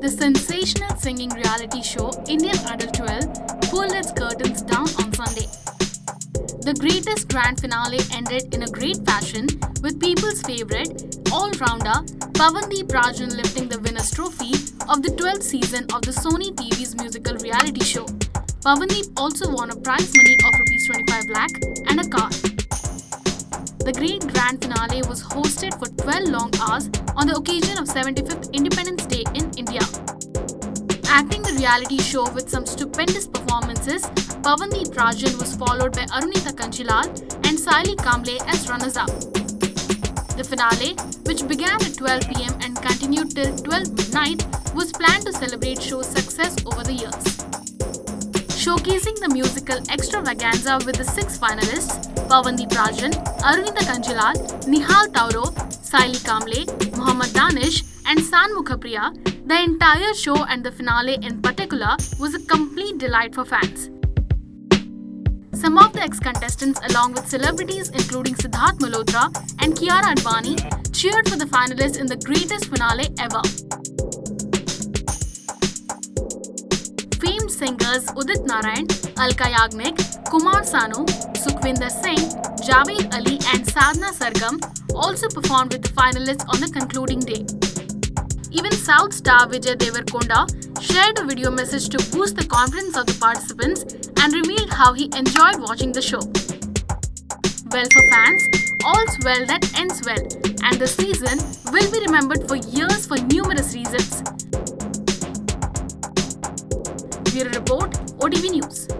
The sensational singing reality show Indian Idol 12 pulled its curtains down on Sunday. The greatest grand finale ended in a great fashion with people's favorite all-rounder Pawandeep Rajan lifting the winner's trophy of the 12th season of the Sony TV's musical reality show. Pawandeep also won a prize money of rupees 25 lakh and a car. The great grand finale was hosted for 12 long hours on the occasion of 75th Independence. Acting the reality show with some stupendous performances, Pawandeep Rajan was followed by Arunita Kanjilal and Sayli Kamble as runners-up. The finale, which began at 12 pm and continued till 12 midnight, was planned to celebrate show's success over the years showcasing the musical extravaganza with the six finalists Pawandeep Rajan, Arunita Kanjilal, Nihal Tauro, Sayli Kamble, Muhammad Danish, and Shanmukha Priya. The entire show and the finale in particular was a complete delight for fans. Some of the ex-contestants along with celebrities including Siddharth Malhotra and Kiara Advani cheered for the finalists in the greatest finale ever. Famed singers Udit Narayan, Alka Yagnik, Kumar Sanu, Sukhvinder Singh, Javed Ali and Sadhna Sargam also performed with the finalists on the concluding day. Even South star Vijay Deverakonda shared a video message to boost the confidence of the participants and revealed how he enjoyed watching the show. Well for fans, all's well that ends well, and the season will be remembered for years for numerous reasons. Bureau Report, OTV News.